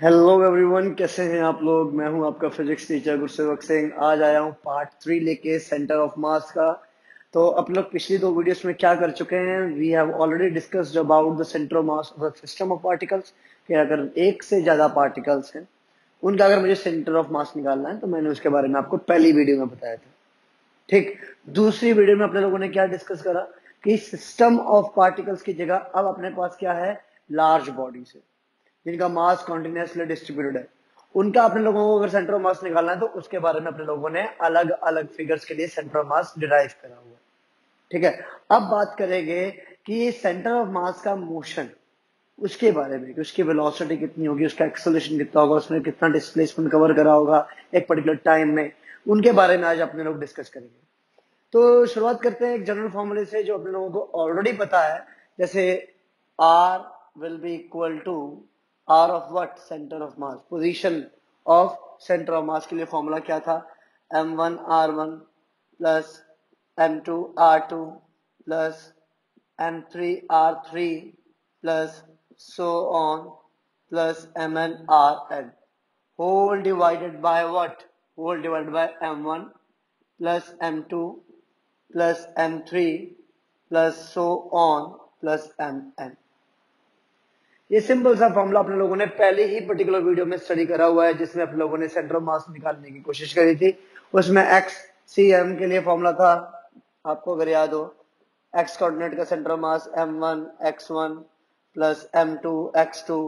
Hello everyone कैसे हैं आप लोग? मैं हूँ आपका फिजिक्स टीचर गुरसेवक सिंह। आज आया हूँ पार्ट थ्री लेके सेंटर ऑफ़ मास का। तो आप लोग पिछली दो वीडियोस में क्या कर चुके हैं? We have already discussed about the centre of mass of system of particles कि अगर एक से ज़्यादा पार्टिकल्स हैं, उनका अगर मुझे सेंटर ऑफ़ मास निकालना है तो मैंने उसके बारे में आपको पहली वीडियो में बताया था। ठीक, दूसरी वीडियो में अपने लोगों ने क्या डिस्कस करा कि सिस्टम ऑफ़ पार्टिकल्स की जगह अब अपने पास क्या है? लार्ज बॉडी से। जिनका मास कॉन्टिन्यूसली डिस्ट्रीब्यूटेड है। उनका अपने लोगों को अगर सेंटर ऑफ़ मास निकालना है तो उसके बारे में अपने लोगों ने अलग अलग फिगर्स के लिए सेंटर ऑफ़ मास डिराइव करा हुआ ठीक है? अब बात करेंगे कि सेंटर ऑफ़ मास का मोशन उसके बारे में कि उसकी वेलोसिटी कितनी होगी, उसका एक्सेलेशन कितना होगा, उसने कितना डिस्प्लेसमेंट कवर करा होगा एक पर्टिकुलर टाइम में, उनके बारे में आज अपने लोग डिस्कस करेंगे। तो शुरुआत करते हैं एक जनरल फॉर्मूले से जो अपने लोगों को ऑलरेडी पता है। जैसे R will be equal to R of what centre of mass. Position of centre of mass के लिए फॉर्मूला क्या था? M one R one plus M two R two plus M three R three plus so on plus M N R N whole divided by what whole divided by M one plus M two plus M three plus so on plus M N ये simple सा formula अपने लोगों ने पहले ही particular video में study करा हुआ है, जिसमें अपने लोगों ने सेंटर मास निकालने की कोशिश करी थी। उसमें एक्स सी एम के लिए फॉर्मूला था। आपको अगर याद हो एक्स कोऑर्डिनेट का centre mass M one X one plus M two X two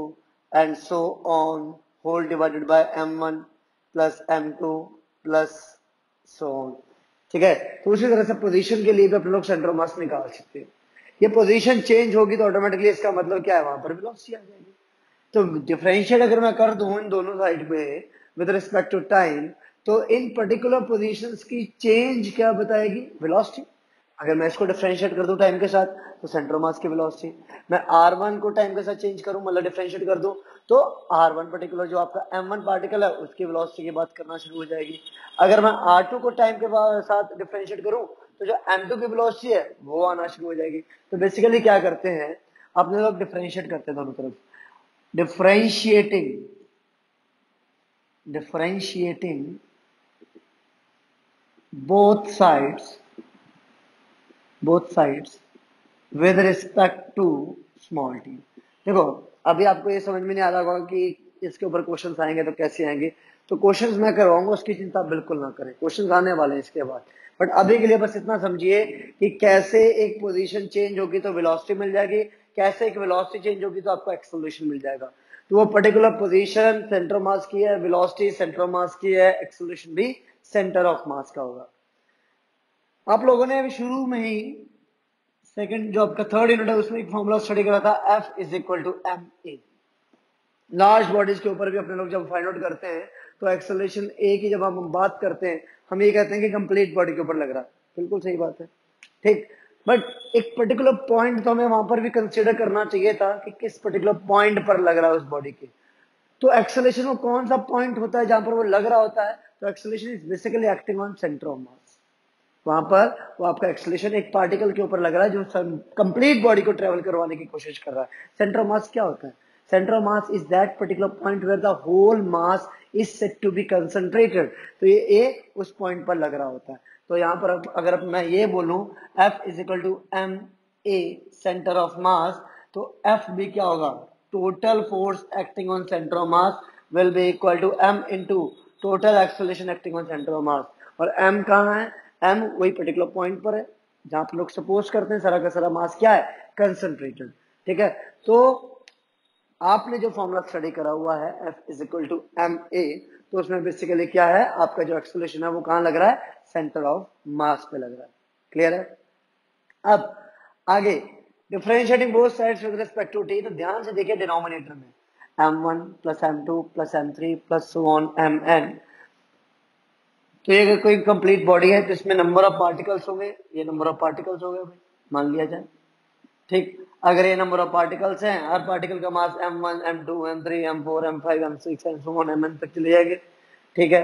and so on whole divided by M one plus M two plus so on ठीक है? तो उसी तरह से पोजीशन के लिए भी अपने लोग सेंटर मास निकाल सकते हैं। ये पोजीशन चेंज होगी तो ऑटोमेटिकली इसका मतलब क्या है? वहाँ पर वेलोसिटी आ जाएगी। तो डिफरेंशिएट अगर मैं कर दूँ इन दोनों साइड पे विद रिस्पेक्ट टू टाइम तो इन पर्टिकुलर पोजीशंस की चेंज क्या बताएगी? वेलोसिटी अगर मैं इसको डिफरेंशिएट कर दूँ टाइम के साथ तो सेंटर मास की वेलोसिटी मैं r1 को टाइम के साथ चेंज करूँ मतलब डिफरेंशिएट कर दूँ तो r1 पर्टिकुलर जो आपका m1 पार्टिकल है, उसकी वेलोसिटी की बात करना शुरू हो जाएगी। अगर मैं r2 को टाइम के साथ डिफरेंशिएट करूँ तो जो एम टू की वेलोसिटी है, वो आना शुरू हो जाएगी। तो बेसिकली क्या करते हैं, अपने लोग डिफरेंशिएट करते हैं दोनों तरफ़। Differentiating differentiating both sides both sides with respect to small T देखो, अभी आपको ये समझ में नहीं आ रहा होगा कि इसके ऊपर क्वेश्चन आएँगे तो कैसे आएँगे। तो क्वेश्चंस मैं करवाऊँगा, उसकी चिंता बिल्कुल ना करें। क्वेश्चंस आने वाले हैं इसके बाद। बट अभी के लिए बस इतना समझिए कि कैसे एक पोजीशन चेंज होगी तो वेलोसिटी मिल जाएगी, कैसे एक वेलोसिटी चेंज होगी तो आपको एक्सेलरेशन मिल जाएगा। तो वो पर्टिकुलर पोजीशन सेंटर मास की है वेलोसिटी सेंटर मास की है एक्सेलरेशन भी सेंटर ऑफ़ मास का होगा। आप लोगों ने अभी शुरू में ही सेकंड जो आपका थर्ड यूनिट है, उसमें एक फॉर्मूला स्टडी करा था F is equal to M A large bodies के ऊपर भी अपने लोग जब फाइंड आउट करते हैं तो एक्सेलरेशन ए की जब हम बात करते हैं हम ये कहते हैं कि कंप्लीट बॉडी के ऊपर लग रहा है। बिल्कुल सही बात है। ठीक बट एक पर्टिकुलर पॉइंट तो हमें वहाँ पर भी कंसिडर करना चाहिए था कि किस पर्टिकुलर पॉइंट पर लग रहा है उस बॉडी के। तो एक्सेलेशन वो कौन सा पॉइंट होता है जहाँ पर वो लग रहा होता है? तो acceleration is basically acting on centre of mass वहाँ पर वो आपका एक्सेलेशन एक पार्टिकल के ऊपर लग रहा है जो कंप्लीट बॉडी को ट्रेवल करवाने की कोशिश कर रहा है। सेंटर ऑफ़ मास क्या होता है? Centre of mass is that particular point where the whole mass is set to be concentrated तो ये ए उस पॉइंट पर लग रहा होता है। तो यहाँ पर अगर मैं ये बोलूँ, F is equal to M A centre of mass तो F भी क्या होगा? Total force acting on centre of mass will be equal to M into total acceleration acting on centre of mass और M कहाँ है? M वही particular point पर है, जहाँ पर लोग सपोज़ करते हैं, सारा का सारा मास क्या है? कंसंट्रेटेड ठीक है? तो आपने जो फॉर्मूला स्टडी करा हुआ है F is equal to M A तो उसमें बेसिकली क्या है, आपका जो एक्सलेशन है वो कहाँ लग रहा है? सेंटर ऑफ़ मास पे लग रहा है। क्लियर है? अब, आगे differentiating both sides with respect to T तो ध्यान से देखिए डिनोमिनेटर में। M1 plus m2 plus m3 plus so on mn तो ये कोई कंप्लीट बॉडी है तो इसमें नंबर ऑफ़ पार्टिकल्स होंगे, ये नंबर ऑफ़ पार्टिकल्स हो गए मान लिया जाए। ठीक? अगर ये नंबर ऑफ़ पार्टिकल्स हैं, हर पार्टिकल का mass m1 m2 m3 m4 m5 m6 and so on mn तक चले जाएँगे। ठीक है?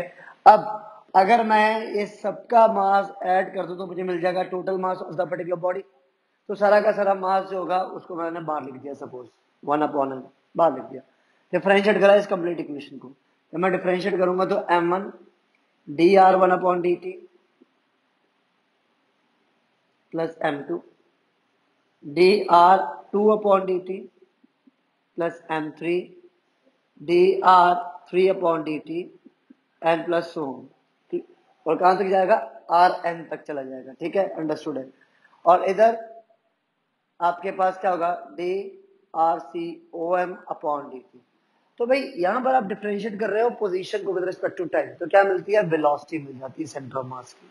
अब अगर मैं ये सबका मास ऐड कर दूँ तो मुझे मिल जाएगा total mass of the particular body तो सारा का सारा मास जो होगा, उसको मैंने बाहर लिख दिया सपोज़ वन अपॉन एन बाहर लिख दिया। डिफ्रेंशिएट करा इस कंप्लीट इक्वेशन को। जब मैं डिफ्रेंशिएट करूँगा तो M one D R one upon D T plus M two D T plus M three D R three upon D T N plus so और कहाँ तक जाएगा? आर एन तक चला जाएगा, ठीक है? अंडरस्टूड है? और इधर आपके पास क्या होगा? D R C O M upon D T तो भाई, यहाँ पर आप डिफ्रेंशिएट कर रहे हो पोजीशन को विद रिस्पेक्ट टू टाइम तो क्या मिलती है? वेलोसिटी मिल जाती है सेंटर ऑफ़ मास की।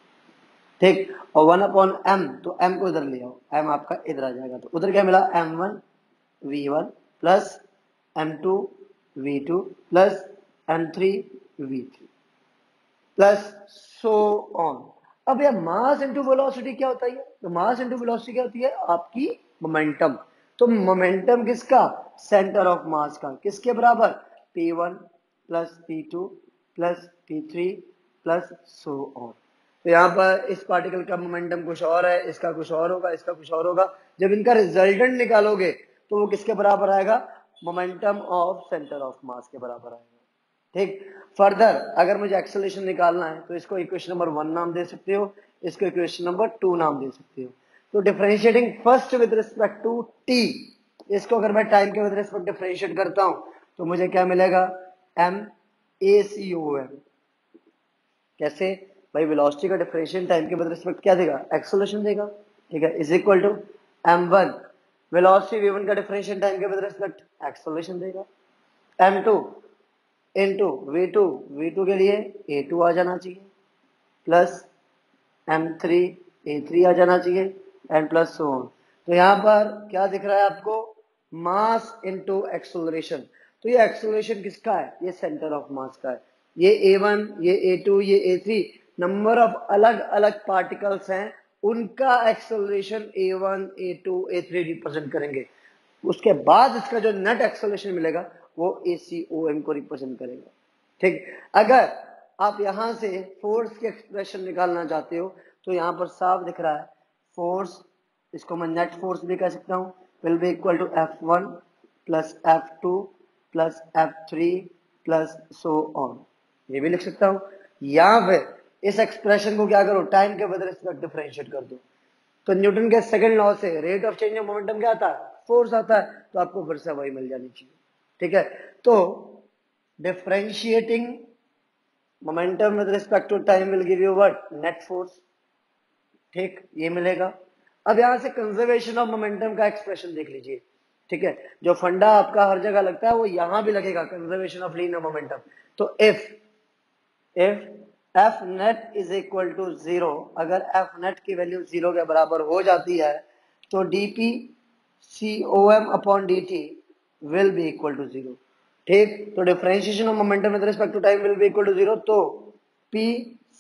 ठीक? और वन अपॉन एम तो एम को इधर ले आओ। एम आपका इधर आ जाएगा। तो उधर क्या मिला? M one V one plus M two V two plus M three V three plus so on अब यह मास इंटू वेलोसिटी क्या होता है? तो मास इंटू वेलोसिटी क्या होती है? आपकी मोमेंटम तो मोमेंटम किसका? सेंटर ऑफ़ मास का। किसके बराबर? P one plus P two plus P three plus so on तो यहाँ पर इस पार्टिकल का मोमेंटम कुछ और है, इसका कुछ और होगा, इसका कुछ और होगा। जब इनका रिजल्टेंट निकालोगे तो वो किसके बराबर आएगा? Momentum of centre of mass के बराबर आएगा। ठीक? फर्दर अगर मुझे एक्सेलेशन निकालना है तो इसको इक्वेशन नंबर वन नाम दे सकते हो, इसको इक्वेशन नंबर टू नाम दे सकते हो। तो differentiating first with respect to T इसको अगर मैं टाइम के विद रिस्पेक्ट डिफ्रेंशिएट करता हूँ तो मुझे क्या मिलेगा? M A C O M कैसे? भाई वेलोसिटी का डिफरेंशिएट टाइम के विद रिस्पेक्ट क्या देगा? एक्सेलेरेशन देगा। ठीक है? Is equal to M one velocity V one का डिफरेंशिएट टाइम के विद रिस्पेक्ट एक्सेलेरेशन देगा। M two in two V two V two के लिए ए टू आ जाना चाहिए। Plus M three A three आ जाना चाहिए। एंड प्लस सो ऑन तो यहाँ पर क्या दिख रहा है आपको? मास इनटू एक्सेलरेशन तो ये एक्सेलरेशन किसका है? ये सेंटर ऑफ़ मास का है। ये ए वन ये ए टू ये ए थ्री नंबर ऑफ़ अलग अलग पार्टिकल्स हैं, उनका acceleration A one A two A three represent करेंगे। उसके बाद इसका जो नेट एक्सेलरेशन मिलेगा, वो ए सी ओ एम को रिप्रेजेंट करेगा। ठीक? अगर आप यहाँ से फोर्स की एक्सप्रेशन निकालना चाहते हो तो यहाँ पर साफ़ दिख रहा है। फोर्स इसको मैं नेट फोर्स भी कह सकता हूँ। Will be equal to F one plus F two plus F three plus so on ये भी लिख सकता हूँ। या फिर इस एक्सप्रेशन को क्या करो? टाइम के बदले रिस्पेक्ट डिफरेंशिएट कर दो। तो न्यूटन के सेकंड लॉ से rate of change of momentum क्या आता है? फोर्स आता है तो आपको फिर से वही मिल जानी चाहिए। ठीक है? तो differentiating momentum with respect to time will give you what net force ठीक? ये मिलेगा। अब यहाँ से कंजर्वेशन ऑफ़ मोमेंटम का एक्सप्रेशन देख लीजिए। ठीक है? जो फंडा आपका हर जगह लगता है, वो यहाँ भी लगेगा कंजर्वेशन ऑफ़ लीनियर मोमेंटम तो if if F net is equal to zero अगर एफ़ नेट की वैल्यू ज़ीरो के बराबर हो जाती है तो DP C O M upon D T will be equal to zero ठीक? तो differentiation of momentum with respect to time will be equal to zero तो पी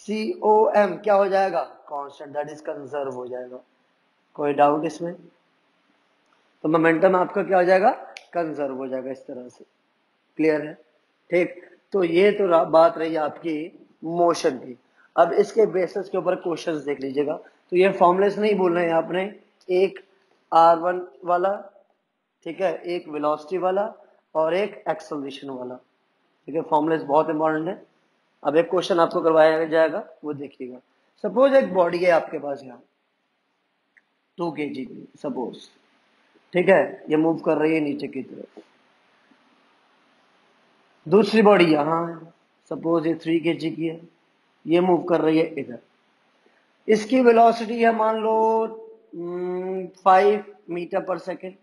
सी ओ एम क्या हो जाएगा? कांस्टेंट दैट इज़ कंजर्व हो जाएगा. कोई doubt इसमें? तो मोमेंटम आपका क्या हो जाएगा? कंजर्व हो जाएगा इस तरह से. क्लियर है? ठीक? तो ये तो बात रही आपकी मोशन की अब इसके बेसिस के ऊपर क्वेश्चंस देख लीजिएगा। तो ये फॉर्मुलेस नहीं बोल रहे हैं आपने। एक आर वन वाला, ठीक है, एक वेलोसिटी वाला और एक एक्सलेशन वाला। ठीक है फॉर्मुलेस बहुत इंपॉर्टेंट है। अब एक क्वेश्चन आपको करवाया जाएगा, वो देखिएगा। सपोज़ एक बॉडी है आपके पास यहाँ। टू के जी की सपोज़ ठीक है, ये मूव कर रही है नीचे की तरफ़। दूसरी बॉडी यहाँ है। सपोज़ ये थ्री के जी की है, ये मूव कर रही है इधर। इसकी वेलोसिटी है मान लो फाइव मीटर पर सेकेंड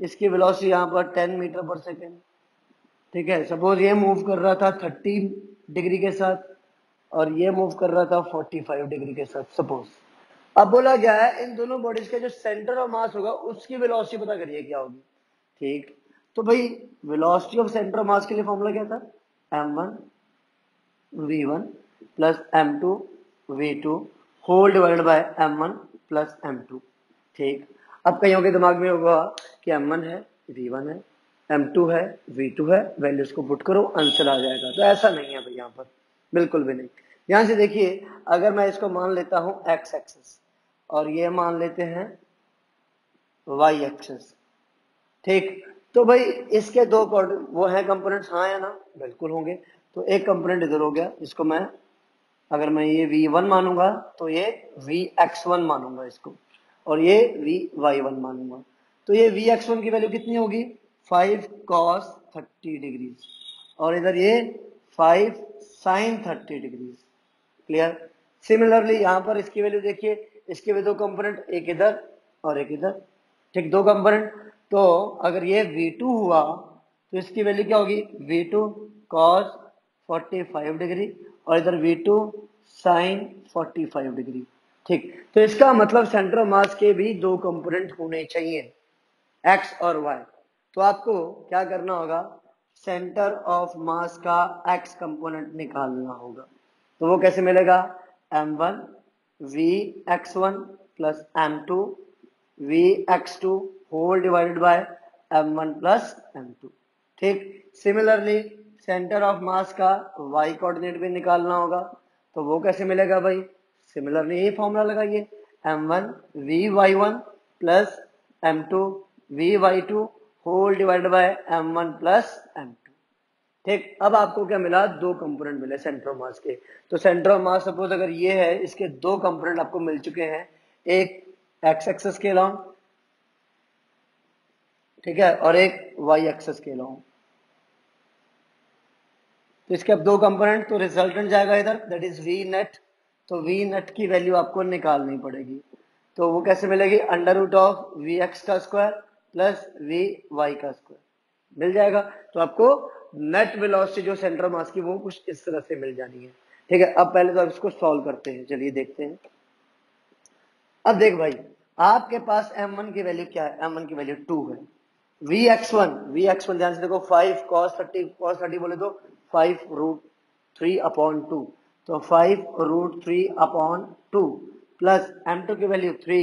इसकी वेलोसिटी यहाँ पर टेन मीटर पर सेकेंड ठीक है सपोज़ ये मूव कर रहा था थर्टी डिग्री के साथ और ये मूव कर रहा था फोर्टी फाइव डिग्री के साथ सपोज़ अब बोला गया है, इन दोनों बॉडीज का जो सेंटर ऑफ़ मास होगा, उसकी वेलोसिटी पता करिए क्या होगी। ठीक तो भाई velocity of centre of mass के लिए फॉर्मूला क्या था? M one V one plus M two V two whole divided by M one plus M two ठीक? अब कईयों के दिमाग में होगा कि एम वन है वी वन है एम टू है वी टू है वैल्यूज़ को पुट करो आंसर आ जाएगा। तो ऐसा नहीं है भाई यहाँ पर। बिल्कुल भी नहीं। यहाँ से देखिए, अगर मैं इसको मान लेता हूँ एक्स एक्सेस और ये मान लेते हैं वाई एक्सेस ठीक? तो भाई इसके दो वो है कंपोनेंट्स हाँ या ना? बिल्कुल होंगे। तो एक कंपोनेंट इधर हो गया। इसको मैं, अगर मैं ये वी वन मानूँगा तो ये वी एक्स वन मानूँगा इसको। और ये वी वाई वन मानूँगा। तो ये वी एक्स वन की वैल्यू कितनी होगी? फाइव कॉस थर्टी डिग्रीज और इधर ये five sine thirty degrees clear similarly यहाँ पर इसकी वैल्यू देखिए। इसके भी दो कंपोनेंट एक इधर और एक इधर। ठीक, दो कंपोनेंट तो अगर ये V2 हुआ तो इसकी वैल्यू क्या होगी? V2 cos 45 डिग्री और इधर V2 sin 45 डिग्री। ठीक तो इसका मतलब सेंटर मास के भी दो कंपोनेंट होने चाहिए, x और y तो आपको क्या करना होगा? सेंटर ऑफ़ मास का x कंपोनेंट निकालना होगा। तो वो कैसे मिलेगा? M1 v x1 plus m2 v x2 whole divided by M one plus M two ठीक सिमिलरली सेंटर ऑफ़ मास का वाई कोऑर्डिनेट भी निकालना होगा। तो वो कैसे मिलेगा भाई? सिमिलरली यही फॉर्मूला लगाइए। M one V Y one plus M two V Y two whole divided by M one plus M two ठीक, अब आपको क्या मिला? दो कंपोनेंट मिले सेंटर ऑफ़ मास के। तो सेंटर ऑफ़ मास सपोज़ अगर ये है, इसके दो कंपोनेंट आपको मिल चुके हैं। एक एक्स एक्सेस के अलॉन्ग ठीक है, और एक वाई एक्सेस के लॉन्ग तो इसके अब दो कंपोनेंट तो रिजल्टेंट जाएगा इधर दैट इज़ वी नेट तो वी नेट की वैल्यू आपको निकालनी पड़ेगी। तो वो कैसे मिलेगी? Under root of V X का स्क्वायर प्लस वी वाई का स्क्वायर मिल जाएगा। तो आपको नेट वेलोसिटी जो सेंटर मास की, वो कुछ इस तरह से मिल जानी है। ठीक है, अब पहले तो आप इसको सॉल्व करते हैं। चलिए देखते हैं। अब देख भाई, आपके पास m1 की वैल्यू क्या है? M1 की वैल्यू 2 है। V X one V X one ध्यान से देखो five cos thirty cos thirty बोले तो five root three upon two तो five root three upon two plus M two की value three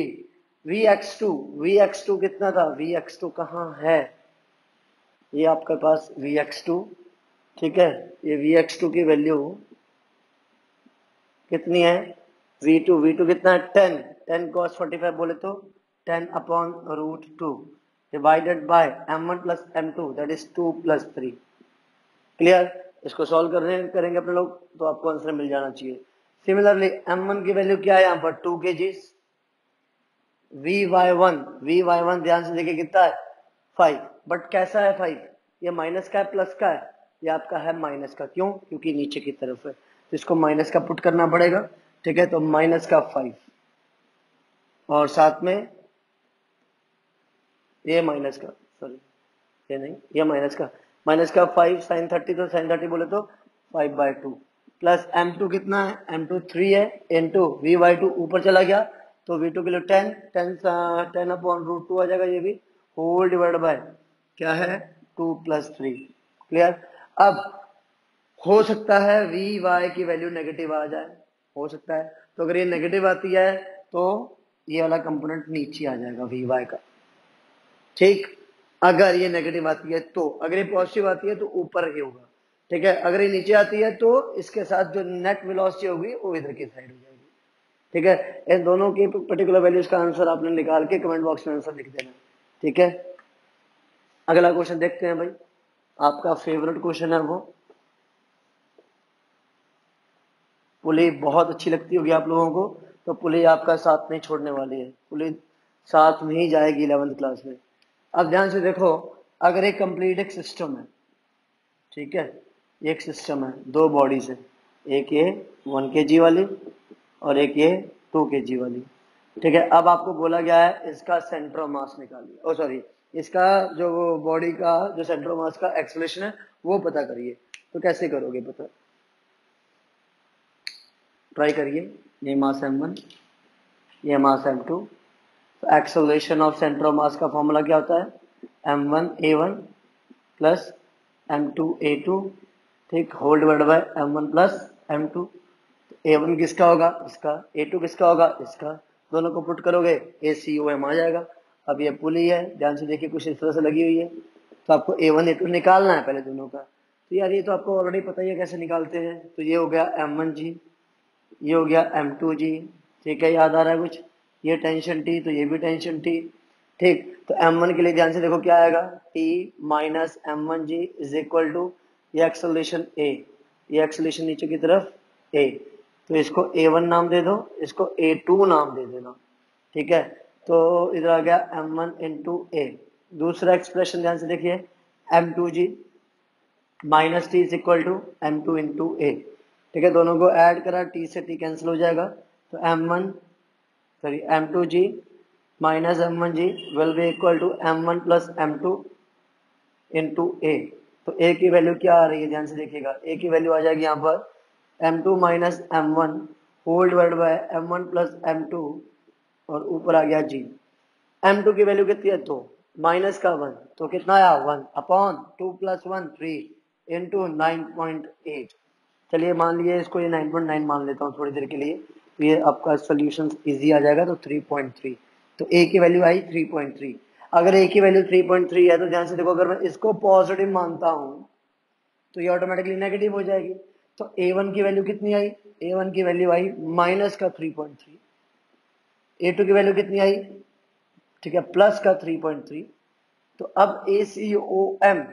V X two V X two कितना था? V X two कहाँ है? ये आपके पास वी एक्स टू ठीक है? ये वी एक्स टू की वैल्यू कितनी है? वी टू वी टू कितना है? Ten ten cos forty five बोले तो ten upon root two divided by M one plus m2 that is 2 plus three clear इसको सॉल्व करने करेंगे अपने लोग तो आपको आंसर मिल जाना चाहिए। सिमिलरली एम वन की वैल्यू क्या है यहाँ पर? 2 K G V Y one V Y one ध्यान से देखिए कितना है फाइव बट कैसा है फाइव ये माइनस का है प्लस का है। ये आपका है माइनस का। क्यों? क्योंकि नीचे की तरफ़ है। तो इसको माइनस का पुट करना पड़ेगा। ठीक है? तो माइनस का फाइव और साथ में ये माइनस का। सॉरी ये नहीं, ये माइनस का। माइनस का फाइव, साइन थर्टी तो साइन थर्टी बोले तो five by two. Plus M two कितना है? एम टू थ्री है। N two V Y two ऊपर चला गया तो वी टू के लिए ten ten ten upon root two आ जाएगा ये भी। होल डिवाइड बाय क्या है? Two plus three. क्लियर? अब हो सकता है वी वाई की वैल्यू नेगेटिव आ जाए। हो सकता है। तो अगर ये नेगेटिव आती है तो ये वाला कंपोनेंट नीचे आ जाएगा वी वाई का। ठीक? अगर ये नेगेटिव आती है तो अगर ये पॉजिटिव आती है तो ऊपर ही होगा। ठीक है? अगर ये नीचे आती है तो इसके साथ जो नेट वेलोसिटी होगी, वो इधर की साइड हो जाएगी। ठीक है? इन दोनों की पर्टिकुलर वैल्यूज़ का आंसर आपने निकाल के कमेंट बॉक्स में आंसर लिख देना। ठीक है? अगला क्वेश्चन देखते हैं भाई। आपका फेवरेट क्वेश्चन है वो। पुली बहुत अच्छी लगती होगी आप लोगों को। तो पुली आपका साथ नहीं छोड़ने वाली है। पुली साथ में ही जाएगी इलेवेंथ क्लास में। अब ध्यान से देखो, अगर एक कंप्लीट एक सिस्टम है, ठीक है? एक सिस्टम है, दो बॉडीज है, एक ये वन के जी वाली और एक ये टू के जी वाली, ठीक है? अब आपको बोला गया है, इसका सेंटर मास निकालिए। ओ सॉरी इसका जो बॉडी का, जो सेंटर मास का एक्सलेशन है, वो पता करिए। तो कैसे करोगे पता? ट्राई करिए, ये मास एम वन ये mass M two acceleration of centre of mass का फॉर्मूला क्या होता है? M one A one plus M two A two ठीक whole divided by M one plus M two A one किसका होगा? इसका A two किसका होगा? इसका दोनों को पुट करोगे ए सी ओ एम आ जाएगा। अब ये पुल ही है, ध्यान से देखिए, कुछ इस तरह से लगी हुई है। तो आपको ए वन ए टू निकालना है पहले दोनों का। तो यार ये तो आपको ऑलरेडी पता ही है कैसे निकालते हैं। तो ये हो गया एम वन जी ये हो गया एम टू जी ठीक है, याद आ रहा है कुछ? ये टेंशन टी तो ये भी टेंशन टी ठीक तो एम वन के लिए ध्यान से देखो क्या आएगा? T minus M one G is equal to ये एक्सलेशन ए ये एक्सलेशन नीचे की तरफ़ ए तो इसको ए वन नाम दे दो, इसको ए टू नाम दे देना। ठीक है तो इधर आ गया एम वन इंटू ए दूसरा एक्सप्रेशन ध्यान से देखिए M two G minus T is equal to M two into A ठीक है, दोनों को ऐड करा टी से टी कैंसिल हो जाएगा। तो M one sorry M two G minus M one G will be equal to M one plus M two into A तो ए की वैल्यू क्या आ रही है? ध्यान से देखिएगा। ए की वैल्यू आ जाएगी यहाँ पर M two minus M one whole divided by M one plus M two और ऊपर आ गया जी एम टू की वैल्यू कितनी है? तो माइनस का वन तो कितना आया? One upon two plus one three into nine point eight चलिए मान लिए इसको ये 9.9 मान लेता हूँ थोड़ी देर के लिए। तो ये आपका सोल्यूशन इजी आ जाएगा तो 3.3 तो ए की वैल्यू आई 3.3 अगर ए की वैल्यू 3.3 है तो ध्यान से देखो, अगर मैं इसको पॉजिटिव मानता हूँ तो ये ऑटोमेटिकली नेगेटिव हो जाएगी। तो ए वन की वैल्यू कितनी आई? ए वन की वैल्यू आई माइनस का 3.3 ए टू की वैल्यू कितनी आई? ठीक है प्लस का 3.3 तो अब ए सी ओ एम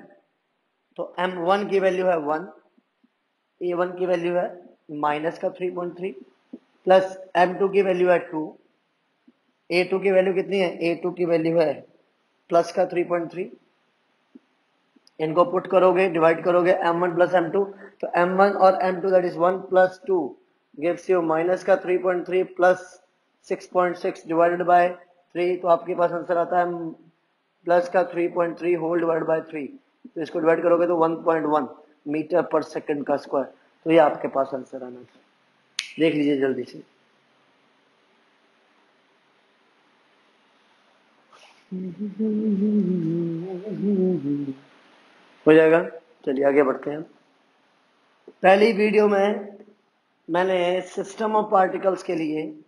तो एम वन की वैल्यू है वन ए वन की वैल्यू है माइनस का three point three plus M two की वैल्यू है टू ए टू की वैल्यू कितनी है? ए टू की वैल्यू है प्लस का थ्री पॉइंट थ्री इनको पुट करोगे डिवाइड करोगे M one plus M two तो एम वन और M two that is one plus two gives you minus का three point three plus six point six divided by three तो आपके पास answer आता है प्लस का three point three whole divide by three तो इसको डिवाइड करोगे तो वन पॉइंट वन मीटर पर सेकेंड का स्क्वायर तो ये आपके पास आंसर आना था देख लीजिए जल्दी से। हो जाएगा? चलिए, आगे बढ़ते हैं। पहली वीडियो में मैंने सिस्टम ऑफ़ पार्टिकल्स के लिए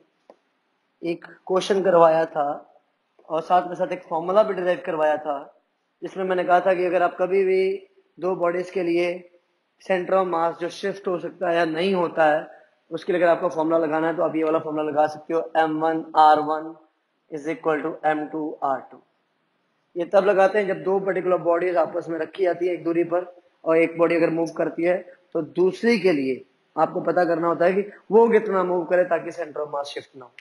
एक क्वेश्चन करवाया था और साथ में साथ एक फॉर्मूला भी डिराइव करवाया था, जिसमें मैंने कहा था कि अगर आप कभी भी दो बॉडीज के लिए सेंटर ऑफ़ मास जो शिफ्ट हो सकता है या नहीं होता है उसके लिए अगर आपको फॉर्मूला लगाना है तो आप ये वाला फॉर्मूला लगा सकते हो M one R one is equal to M two R two ये तब लगाते हैं जब दो पर्टिकुलर बॉडीज आपस में रखी जाती है एक दूरी पर और एक बॉडी अगर मूव करती है तो दूसरी के लिए आपको पता करना होता है कि वो कितना मूव करे ताकि सेंटर ऑफ़ मास शिफ्ट ना हो।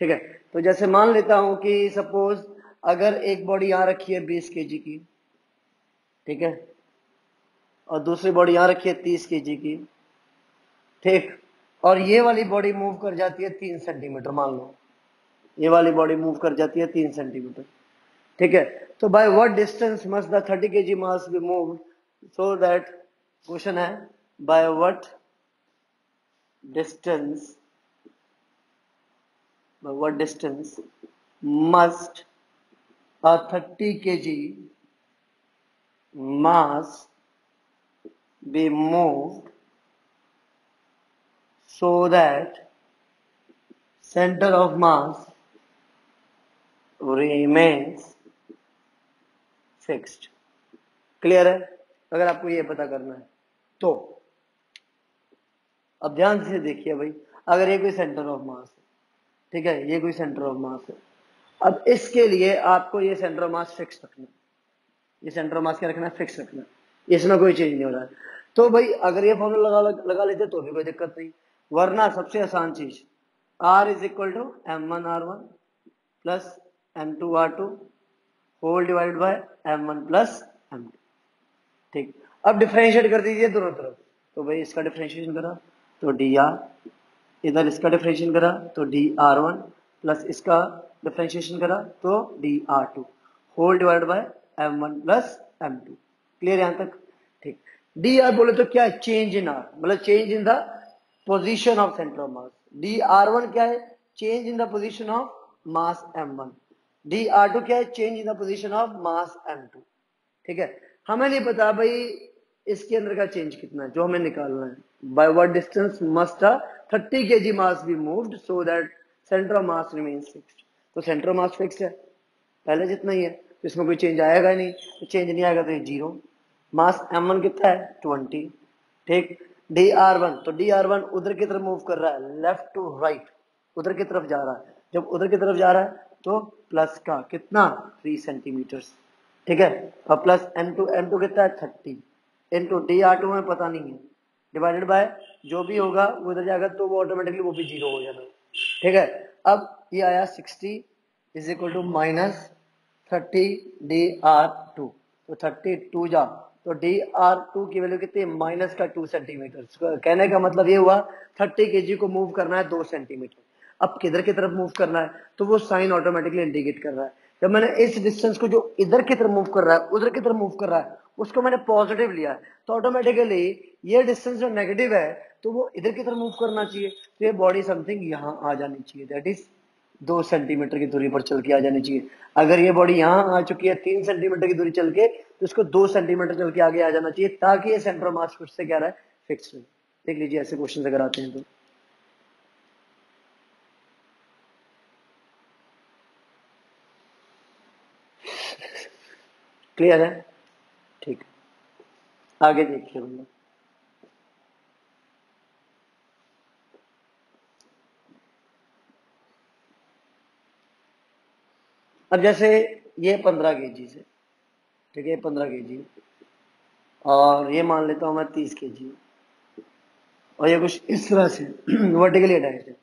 ठीक है? तो जैसे मान लेता हूँ कि सपोज़ अगर एक बॉडी यहाँ रखी है बीस के की, ठीक है? और दूसरी बॉडी यहाँ रखी है तीस के की, ठीक? और ये वाली बॉडी मूव कर जाती है तीन सेंटीमीटर मान लो। ये वाली बॉडी मूव कर जाती है तीन सेंटीमीटर ठीक है? तो by what distance must the thirty K G mass be move so that question है by what distance by by what distance must a 30 kg mass be moved so that center of mass remains fixed. Clear है? अगर आपको ये पता करना है तो। अब ध्यान से देखिए भाई, अगर ये कोई सेंटर ऑफ़ मास है, ठीक है? ये कोई सेंटर ऑफ़ मास है। अब इसके लिए आपको ये सेंटर ऑफ़ मास फिक्स रखना ये सेंटर ऑफ़ मास क्या रखना है? फिक्स रखना इसमें कोई चेंज नहीं हो रहा है। तो भाई, अगर ये फॉर्मूला लगा लगा लेते तो भी कोई दिक्कत नहीं। वरना सबसे आसान चीज़। R is equal to M one R one plus M two R two whole divide by M one plus M two ठीक। अब डिफ्रेंशिएट कर दीजिए दोनों तरफ़। तो भाई इसका डिफ्रेंशिएशन करा तो डी आर इधर इसका डिफ्रेंशिएशन करा तो डी आर वन प्लस इसका डिफ्रेंशिएशन करा तो D R two whole divide by M one plus M two clear यहाँ तक? ठीक। डी आर बोले तो क्या? चेंज इन आर मतलब change in the position of centre of mass D R one क्या है? Change in the position of mass M one D R two क्या है? Change in the position of mass M two ठीक है? हमें नहीं पता भाई इसके अंदर का चेंज कितना है, जो हमें निकालना है। By what distance must thirty K G mass be moved so that centre of mass remains fixed तो सेंटर ऑफ़ मास फिक्स है। पहले जितना ही है तो इसमें कोई चेंज आएगा नहीं। तो चेंज नहीं आएगा तो ये ज़ीरो मास एम वन कितना है? ट्वेंटी ठीक? डी आर वन तो डी आर वन उधर की तरफ़ मूव कर रहा है लेफ़्ट टू राइट उधर की तरफ़ जा रहा है। जब उधर की तरफ़ जा रहा है तो प्लस का कितना? थ्री सेंटीमीटर ठीक है? और plus N two N two कितना है? Thirty into D R two में पता नहीं है। डिवाइडेड बाय जो भी होगा, वो इधर जाएगा तो वो ऑटोमेटिकली वो भी ज़ीरो हो जाना ठीक है? अब ये आया sixty is equal to minus thirty D R two तो थर्टी टू जा। तो डी आर टू की वैल्यू कितनी माइनस का टू सेंटीमीटर कहने का मतलब ये हुआ थर्टी के को मूव करना है दो सेंटीमीटर अब किधर की तरफ़ मूव करना है? तो वो साइन ऑटोमेटिकली इंडिकेट कर रहा है। जब मैंने इस डिस्टेंस को जो इधर की तरफ़ मूव कर रहा है, उधर की तरफ़ मूव कर रहा है, उसको मैंने पॉजिटिव लिया तो ऑटोमेटिकली ये डिस्टेंस जो नेगेटिव है तो वो इधर की तरफ़ मूव करना चाहिए। तो ये बॉडी समथिंग यहाँ आ जानी चाहिए। दैट इज़ दो सेंटीमीटर की दूरी पर चल के आ जानी चाहिए। अगर ये बॉडी यहाँ आ चुकी है तीन सेंटीमीटर की दूरी चल के तो इसको दो सेंटीमीटर चल के आगे आ जाना चाहिए ताकि ये सेंटर मास फिर से क्या रहा है फिक्स रहे। देख लीजिए, ऐसे क्वेश्चन अगर आते हैं तो। क्लियर है? ठीक। आगे देखिए हम लोग। अब जैसे ये पंद्रह के जी से, ठीक है पंद्रह के जी और ये मान लेता हूँ मैं तीस के जी और ये कुछ इस तरह से वर्टिकली अटैच है।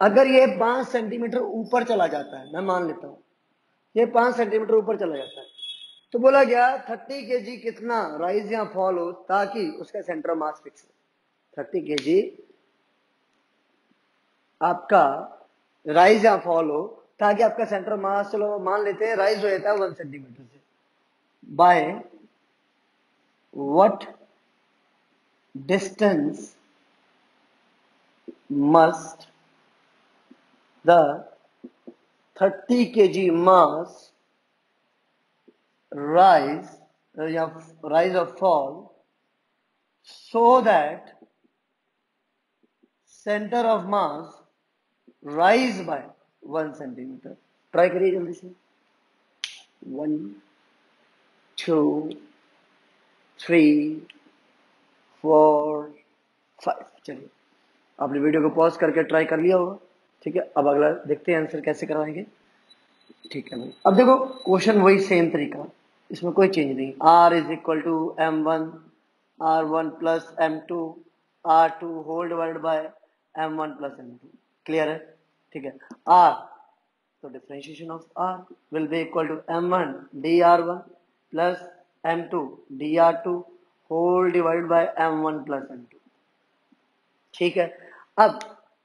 अगर ये पाँच सेंटीमीटर ऊपर चला जाता है, मैं मान लेता हूँ, ये पाँच सेंटीमीटर ऊपर चला जाता है तो बोला गया थर्टी के जी कितना राइज या फॉल हो ताकि उसका सेंटर मास फिक्स हो। थर्टी के जी आपका राइज या फॉल हो ताकि आपका सेंटर मास चलो, मान लेते हैं राइज हो जाता है वन सेंटीमीटर से। By what distance must the thirty K G mass rise या rise of fall so that centre of mass rise by one centimetre try करिए जल्दी से। One two three four five चलिए, आपने वीडियो को pause करके try कर लिया होगा। ठीक है, अब अगला देखते हैं आंसर कैसे करवाएँगे। ठीक है भाई। अब देखो क्वेश्चन वही सेम तरीका। इसमें कोई चेंज नहीं। R is equal to M one R one plus M two R two whole divide by M one plus M two clear है? ठीक है। आर तो differentiation of R will be equal to M one D R one plus M two D R two whole divide by M one plus M two ठीक है। अब,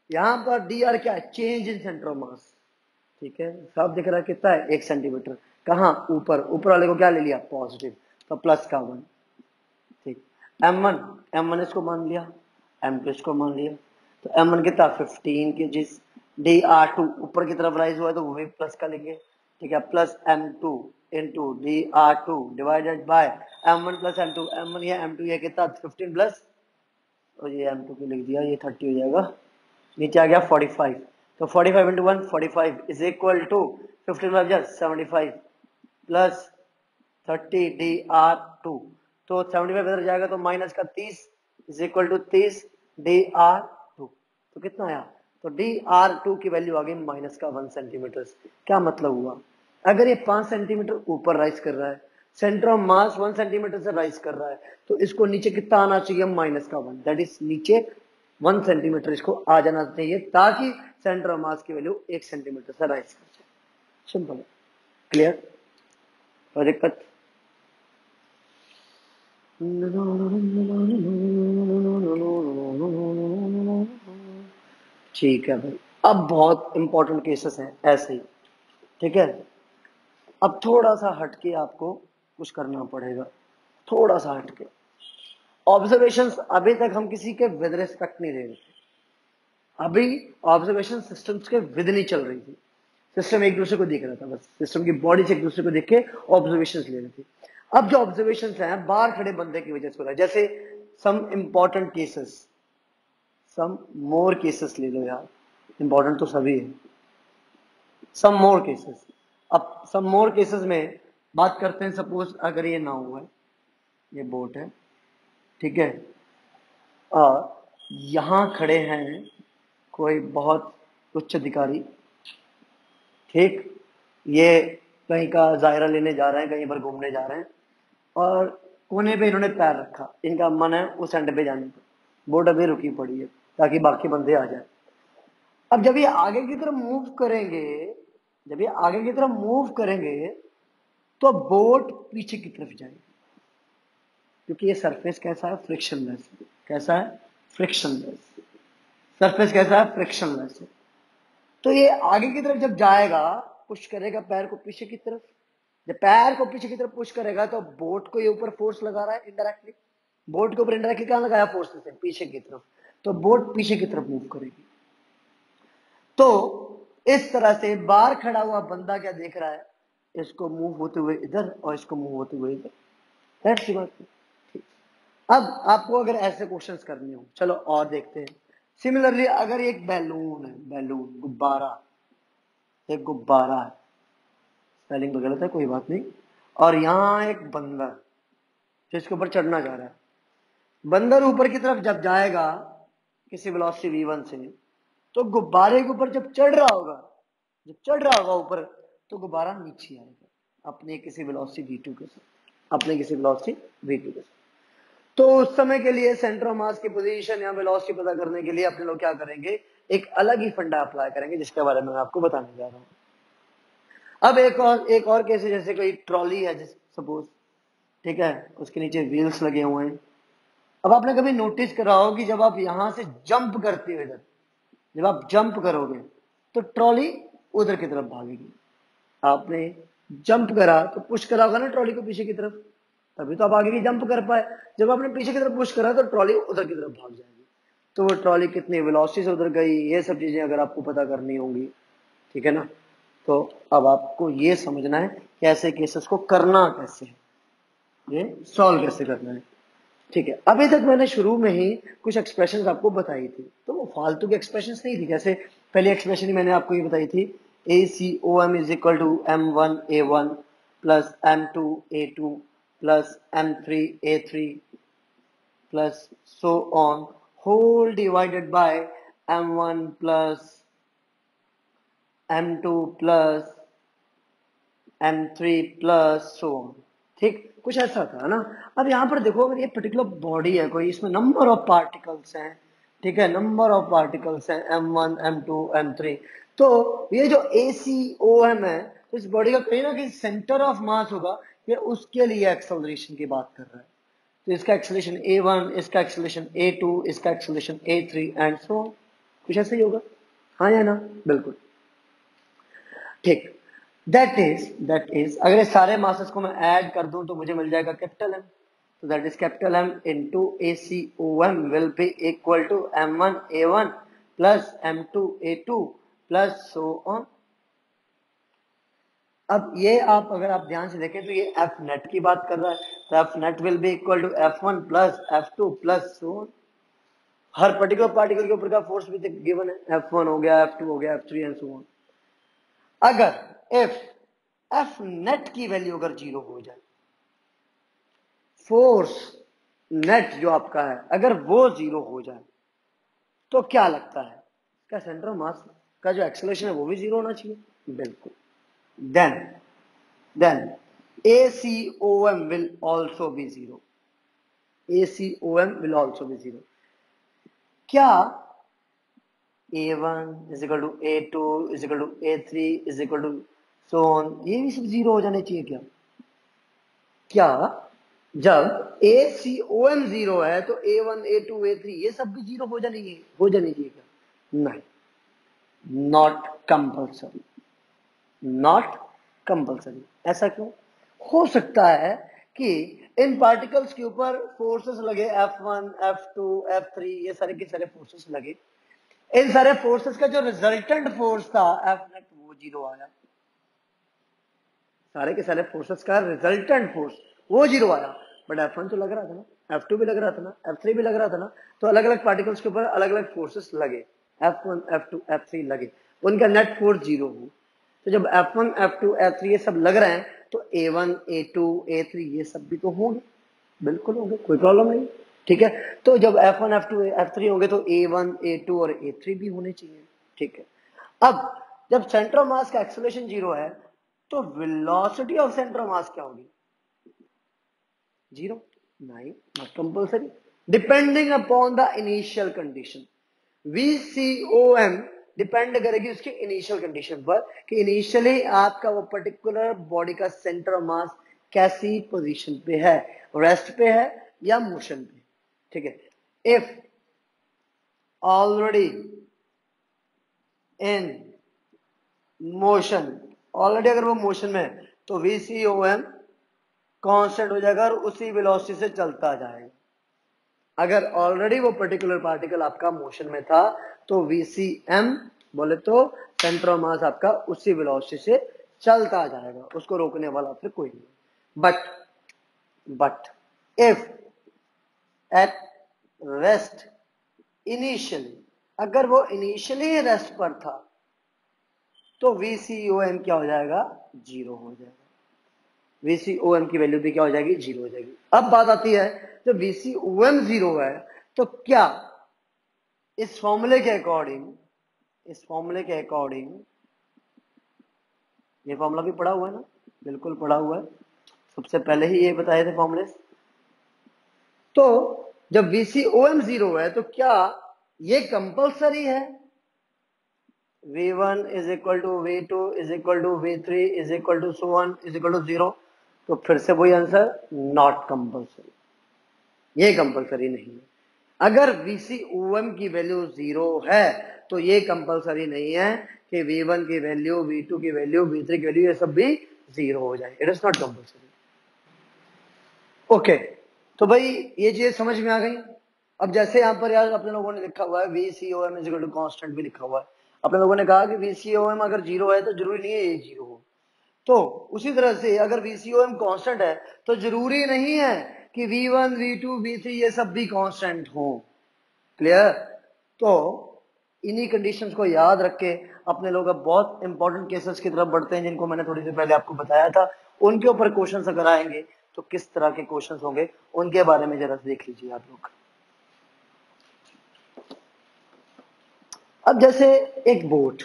यहाँ पर D R क्या है? चेंज इन सेंटर मास ठीक है। सब दिख रहा है कितना है? एक सेंटीमीटर कहा? ऊपर। ऊपर वाले को क्या ले लिया? पॉजिटिव तो प्लस का वन ठीक। एम वन एम वन इसको मान लिया। एम टू इसको मान लिया। तो एम वन कितना? फिफ्टीन के जिस डी आर टू ऊपर की तरफ़ राइज हुआ है तो वो भी प्लस का लेंगे। ठीक है plus M two into D R two divided by M one plus M two M one या एम टू ये कितना? फिफ्टीन प्लस और ये एम टू को लिख दिया? ये थर्टी हो जाएगा। नीचे आ गया 45 तो 45 five into one forty five is equal to fifteen five जर seventy five plus thirty D R two तो सेवेंटी फाइव इधर जाएगा तो माइनस का तीस इज़ इक्वल टू तीस डी आर टू तो कितना आया? तो डी आर टू की वैल्यू आ गई माइनस का वन सेंटीमीटर क्या मतलब हुआ? अगर ये पाँच सेंटीमीटर ऊपर राइज कर रहा है centre of mass one centimetre से राइज कर रहा है तो इसको नीचे कितना आना चाहिए? माइनस का वन दैट इज़ नीचे वन सेंटीमीटर इसको आ जाना चाहिए ताकि सेंटर ऑफ़ मास की वैल्यू एक सेंटीमीटर से राइज कर जाए। सिंपल क्लियर और दिक्कत ठीक है भाई। अब बहुत इंपॉर्टेंट केसेस हैं, ऐसे ही। ठीक है? अब थोड़ा सा हटके आपको कुछ करना पड़ेगा। थोड़ा सा हटके। ऑब्जर्वेशन अभी तक हम किसी के विद रिस्पेक्ट नहीं दे रहे थे। अभी ऑब्जर्वेशन सिस्टम्स के विद नहीं चल रही थी। सिस्टम एक दूसरे को देख रहा था बस। सिस्टम की बॉडी से एक दूसरे को देख के ऑब्जर्वेशन ले रहे थे। अब जो ऑब्जर्वेशन है, बाहर खड़े बंदे की वजह से जैसे some important cases some more cases ले लो यार। इंपॉर्टेंट तो सभी है। सम मोर केसेस अब सम मोर केसेस में बात करते हैं सपोज़ अगर ये ना हुआ है। ये बोट है। ठीक है? और यहाँ खड़े हैं कोई बहुत उच्च अधिकारी। ठीक? ये कहीं का जायरा लेने जा रहे हैं, कहीं पर घूमने जा रहे हैं। और कोने पे इन्होंने पैर रखा। इनका मन है उस एंड पे जाने का। बोट अभी रुकी पड़ी है। ताकि बाकी बंदे आ जाए। अब जब ये आगे की तरफ़ मूव करेंगे, जब ये आगे की तरफ़ मूव करेंगे तो बोट पीछे की तरफ़ जाएगी। क्योंकि ये सरफेस कैसा है? फ्रिक्शनलेस कैसा है? फ्रिक्शनलेस सरफेस कैसा है? फ्रिक्शनलेस तो ये आगे की तरफ़ जब जाएगा पुश करेगा पैर को पीछे की तरफ़। जब पैर को पीछे की तरफ़ पुश करेगा तो बोट को ये ऊपर फोर्स लगा रहा है इंडायरेक्टली बोट के ऊपर इंडायरेक्टली कहाँ लगाया? फोर्स पीछे की तरफ़। तो बोट पीछे की तरफ़ मूव करेगी। तो इस तरह से बाहर खड़ा हुआ बंदा क्या देख रहा है? इसको मूव होते हुए इधर और इसको मूव होते हुए इधर। बात अब आपको अगर ऐसे क्वेश्चंस करने हो, चलो और देखते हैं। सिमिलरली अगर एक बैलून है बैलून गुब्बारा। एक गुब्बारा है। स्पेलिंग गलत है कोई बात नहीं। और यहाँ एक बंदर, जिसके ऊपर चढ़ना जा रहा है। बंदर ऊपर की तरफ़ जब जाएगा किसी वेलोसिटी वी वन से। तो गुब्बारे के ऊपर जब चढ़ रहा होगा, जब चढ़ रहा होगा ऊपर तो गुब्बारा नीचे आएगा, अपने किसी वेलोसिटी वी टू के साथ, अपने किसी वेलोसिटी वी टू के साथ। तो उस समय के लिए सेंटर ऑफ़ मास की पोजीशन या वेलोसिटी पता करने के लिए अपने लोग क्या करेंगे, एक अलग ही फंडा अप्लाई करेंगे, जिसके बारे में मैं आपको बताने जा रहा हूँ। अब एक और एक और केस है, जैसे कोई ट्रॉली है सपोज़ ठीक है, उसके नीचे व्हील्स लगे हुए हैं। अब आपने कभी नोटिस करा हो कि जब आप यहाँ से जंप करते हो इधर, जब आप जंप करोगे तो ट्रॉली उधर की तरफ़ भागेगी। आपने जंप करा तो पुश करा होगा ना ट्रॉली को पीछे की तरफ़? तभी तो आप आगे की जंप कर पाए। जब आपने पीछे की तरफ़ पुश करा तो ट्रॉली उधर की तरफ़ भाग जाएगी। तो वो ट्रॉली कितनी वेलोसिटी से उधर गई, ये सब चीज़ें अगर आपको पता करनी होंगी, ठीक है ना? तो अब आपको ये समझना है कि ऐसे केसेस को करना कैसे है। ये सॉल्व कैसे करना है? ठीक है। अभी तक मैंने शुरू में ही कुछ एक्सप्रेशन आपको बताई थी। तो वो फालतू की एक्सप्रेशन नहीं थी। जैसे पहली एक्सप्रेशन ही मैंने आपको ये बताई थी A C O M is equal to M one A one plus M two A two plus m3 a3 plus so on, whole divided by m1 plus m2 plus m3 plus so on. ठीक कुछ ऐसा था ना। अब यहाँ पर देखो, अगर ये पर्टिकुलर बॉडी है कोई, इसमें नंबर ऑफ़ पार्टिकल्स हैं, ठीक है? नंबर ऑफ़ पार्टिकल्स हैं m1 m2 m3 तो ये जो ACOM है तो इस बॉडी का कहीं ना कहीं सेंटर ऑफ़ मास होगा। ये उसके लिए एक्सेलरेशन की बात कर रहा है। तो इसका एक्सेलेशन ए वन इसका एक्सेलेशन ए टू इसका acceleration A three and so कुछ ऐसा ही होगा? हाँ या ना? बिल्कुल। ठीक। दैट इज़ दैट इज़ अगर ये सारे मासेस को मैं ऐड कर दूँ तो मुझे मिल जाएगा कैपिटल एम तो that is capital M into A C O M will be equal to M one A one plus M two A two plus so on अब ये आप, अगर आप ध्यान से देखें तो ये एफ़ नेट की बात कर रहा है। तो F net will be equal to F one plus F two plus so her particular particle के ऊपर का फोर्स भी गिवन है। एफ़ वन हो गया एफ़ टू हो गया एफ़ थ्री एंड सो अगर एफ़ एफ़ नेट की वैल्यू अगर ज़ीरो हो जाए। फोर्स नेट जो आपका है, अगर वो ज़ीरो हो जाए तो क्या लगता है? क्या सेंटर मास का जो एक्सलेशन है, वो भी ज़ीरो होना चाहिए। बिल्कुल। Then then ACOM will also be zero. ACOM will also be zero. क्या? A1 is equal to A2 is equal to A3 is equal to so on ये भी सब ज़ीरो हो जाने चाहिए क्या? क्या? जब A C O M zero है तो A one A two A three ये सब भी ज़ीरो हो जाने हो जाने चाहिए क्या? नहीं। नॉट कंपल्सरी नॉट कंपल्सरी ऐसा क्यों? हो सकता है कि इन पार्टिकल्स के ऊपर फोर्सेस लगे F1, F2, F3 ये सारे के सारे फोर्सेस लगे। इन सारे फोर्सेस का जो रिजल्टेंट फोर्स था F नेट वो ज़ीरो आया सारे के सारे फोर्सेस का रिजल्टेंट फोर्स वो ज़ीरो आया। बट F1 तो लग रहा था ना F2 भी लग रहा था ना F3 भी लग रहा था ना तो अलग अलग पार्टिकल्स के ऊपर अलग अलग फोर्सेस लगे F1, F2, F3 लगे। उनका नेट फोर्स ज़ीरो हुआ। तो जब F1, F2, F3 ये सब लग रहे हैं तो A1, A2, A3 ये सब भी तो होंगे। बिल्कुल होंगे कोई प्रॉब्लम नहीं। ठीक है? तो जब F1, F2, F3 होंगे तो A1, A2 और A3 भी होने चाहिए। ठीक है? अब जब सेंटर मास का एक्सलेशन ज़ीरो है तो वेलोसिटी ऑफ़ सेंटर मास क्या होगी? ज़ीरो नहीं compulsory depending upon the initial condition VCOM depend करेगी उसकी इनिशियल कंडीशन पर कि इनिशियली आपका वो पर्टिकुलर बॉडी का सेंटर मास कैसी पोजीशन पे है? रेस्ट पे है या मोशन पे? ठीक है? If already in motion already अगर वो मोशन में है तो वी सी ओ वीसीओएम कांस्टेंट हो जाएगा और उसी वेलोसिटी से चलता जाएगा। अगर ऑलरेडी वो पर्टिकुलर पार्टिकल आपका मोशन में था तो वी सी एम बोले तो सेंटर ऑफ़ मास आपका उसी वेलोसिटी से चलता जाएगा। उसको रोकने वाला फिर कोई नहीं। But but if at rest initially अगर वो इनिशियली रेस्ट पर था तो वीसीओएम क्या हो जाएगा? ज़ीरो हो जाएगा। वी सी ओ एम की वैल्यू भी क्या हो जाएगी? ज़ीरो हो जाएगी। अब बात आती है, जब वीसीओएम ज़ीरो है तो क्या इस फॉर्मूले के अकॉर्डिंग इस फॉर्मूले के अकॉर्डिंग ये फॉर्मूला भी पढ़ा हुआ है ना? बिल्कुल पढ़ा हुआ है। सबसे पहले ही ये बताए थे फॉर्मूले तो जब वीसीओएम ज़ीरो है तो क्या ये कंपलसरी है? V1 is equal to v2 is equal to v3 is equal to so one is equal to zero तो फिर से वही आंसर नॉट कंपलसरी ये कंपलसरी नहीं है। अगर VCOM की वैल्यू ज़ीरो है तो ये कंपलसरी नहीं है कि वी वन की वैल्यू वी टू की वैल्यू वी थ्री की वैल्यू ये सब भी ज़ीरो हो जाए। It is not compulsory okay तो भाई ये चीज़ समझ में आ गई। अब जैसे यहाँ पर यार अपने लोगों ने लिखा हुआ है VCOM is equal to constant भी लिखा हुआ है। अपने लोगों ने कहा कि VCOM अगर ज़ीरो है तो ज़रूरी नहीं है ये ज़ीरो हो। तो उसी तरह से अगर VCOM कांस्टेंट है तो ज़रूरी नहीं है कि V1, V2, V3 ये सब भी कांस्टेंट हो। क्लियर तो इन्हीं कंडीशंस को याद रख। के अपने लोग अब बहुत इंपॉर्टेंट केसेस की तरफ़ बढ़ते हैं जिनको मैंने थोड़ी देर पहले आपको बताया था। उनके ऊपर क्वेश्चन अगर आएँगे तो किस तरह के क्वेश्चन होंगे उनके बारे में जरा देख लीजिए आप लोग। अब जैसे एक बोट,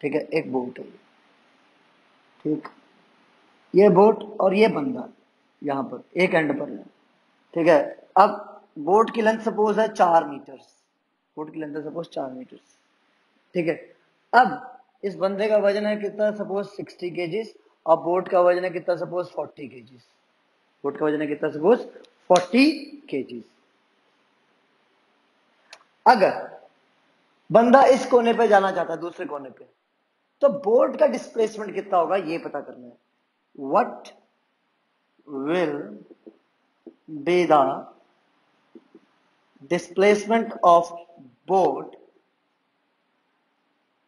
ठीक है, एक बोट है। ठीक, ये बोट और ये बंदा यहाँ पर, एक एंड पर है। ठीक है, अब बोट की लेंथ सपोज़ है चार मीटर्स बोट की लेंथ है सपोज़ चार मीटर्स ठीक है, अब इस बंदे का वज़न है कितना सपोज़ सिक्सटी के और बोट का वज़न है कितना सपोज़ फोर्टी के बोट का वज़न है कितना सपोज़ फोर्टी के अगर बंदा इस कोने पे जाना चाहता है, दूसरे कोने पे। तो बोर्ड का डिस्प्लेसमेंट कितना होगा, ये पता करना है। What will be the displacement of boat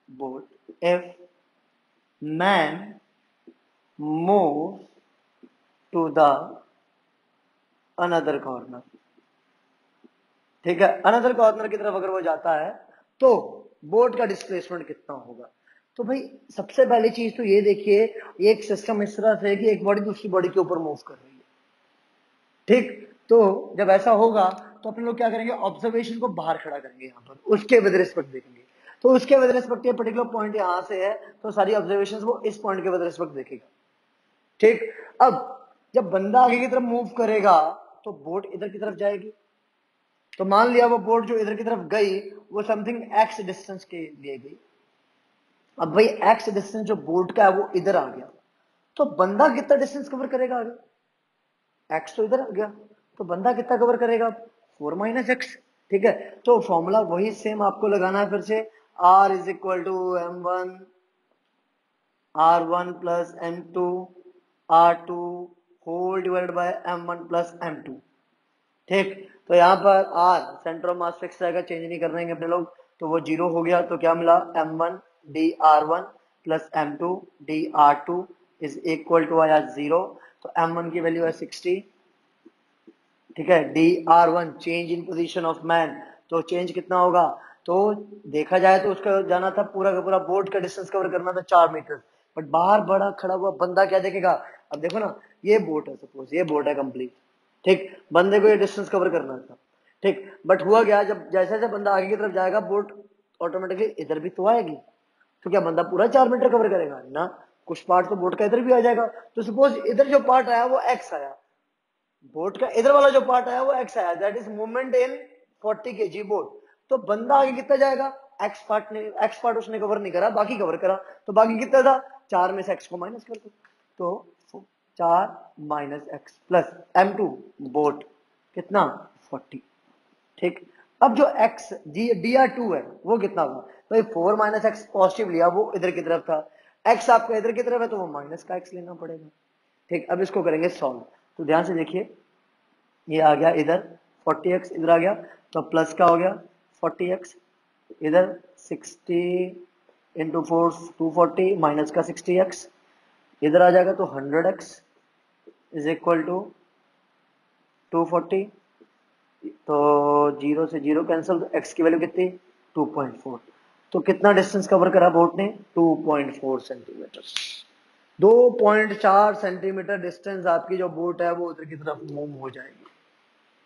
boat if man move to the another corner ठीक है अनदर कॉर्नर की तरफ़ अगर वो जाता है तो बोर्ड का डिस्प्लेसमेंट कितना होगा? तो भाई, सबसे पहली चीज़ तो ये देखिए, एक सिस्टम इस तरह से कि एक बॉडी दूसरी बॉडी के ऊपर मूव कर रही है। ठीक? तो जब ऐसा होगा तो अपने लोग क्या करेंगे? ऑब्जर्वेशन को बाहर खड़ा करेंगे यहाँ पर। उसके विद रिस्पेक्ट देखेंगे। तो उसके विद रिस्पेक्ट ये पर्टिकुलर पॉइंट यहाँ से है तो सारी ऑब्जर्वेशन वो इस पॉइंट के विद रिस्पेक्ट देखेगा। ठीक? अब, जब बंदा आगे की तरफ़ मूव करेगा तो बोट इधर की तरफ़ जाएगी। तो मान लिया वो बोट जो इधर की तरफ़ गई, वो समथिंग एक्स डिस्टेंस के लिए गई। अब भाई एक्स डिस्टेंस जो बोर्ड का है, वो इधर आ गया। तो बंदा कितना डिस्टेंस कवर करेगा आगे? एक्स तो इधर आ गया। तो बंदा कितना कवर करेगा? फोर माइनस एक्स ठीक है? तो फॉर्मूला वही सेम आपको लगाना है फिर से। R is equal to M one R one plus M two R two whole divide by M one plus M two ठीक? तो यहाँ पर R centre of mass fix रहेगा चेंज नहीं कर रहे हैं अपने लोग। तो वो ज़ीरो हो गया तो क्या मिला? M one D R one plus M two D R two is equal to आया ज़ीरो तो एम वन की वैल्यू है सिक्सटी ठीक है? D R one change in position of man तो चेंज कितना होगा? तो देखा जाए तो उसका जाना था पूरा का पूरा बोर्ड का डिस्टेंस कवर करना था चार मीटर बट बाहर बड़ा खड़ा हुआ बंदा क्या देखेगा? अब देखो ना, ये बोट है सपोज़ ये बोट है कंप्लीट ठीक? बंदे को ये डिस्टेंस कवर करना था। ठीक? बट हुआ क्या? जब जैसे जैसे बंदा आगे की तरफ़ जाएगा बोट ऑटोमेटिकली इधर भी तो आएगी। तो क्या बंदा पूरा चार मीटर कवर करेगा? ना। कुछ पार्ट तो बोट का इधर भी आ जाएगा। तो सपोज़ इधर जो पार्ट आया, वो एक्स आया। बोट का इधर वाला जो पार्ट आया, वो एक्स आया। दैट इज़ मूवमेंट इन 40 के जी बोट तो बंदा आगे कितना जाएगा? एक्स पार्ट ने एक्स पार्ट उसने कवर नहीं करा, बाकी कवर करा। तो बाकी कितना था? चार में से एक्स को माइनस कर दो। तो चार minus X plus M two boat कितना? फोर्टी। ठीक? अब जो x डी आर टू है, वो कितना हुआ? तो फोर माइनस एक्स पॉजिटिव लिया, वो इधर की तरफ़ था। x आपका इधर की तरफ़ है तो वो माइनस का x लेना पड़ेगा। ठीक? अब इसको करेंगे सॉल्व। तो ध्यान से देखिए, ये आ गया इधर 40x इधर आ गया तो प्लस का हो गया 40x इधर 60 into four, two forty, minus का 60x इधर आ जाएगा तो 100x इज़ इक्वल टू 240 तो ज़ीरो से ज़ीरो कैंसिल तो एक्स की वैल्यू कितनी? 2.4 तो कितना डिस्टेंस कवर करा बोट ने? 2.4 सेंटीमीटर 2.4 सेंटीमीटर डिस्टेंस आपकी जो बोट है, वो उधर की तरफ़ मूव हो जाएगी।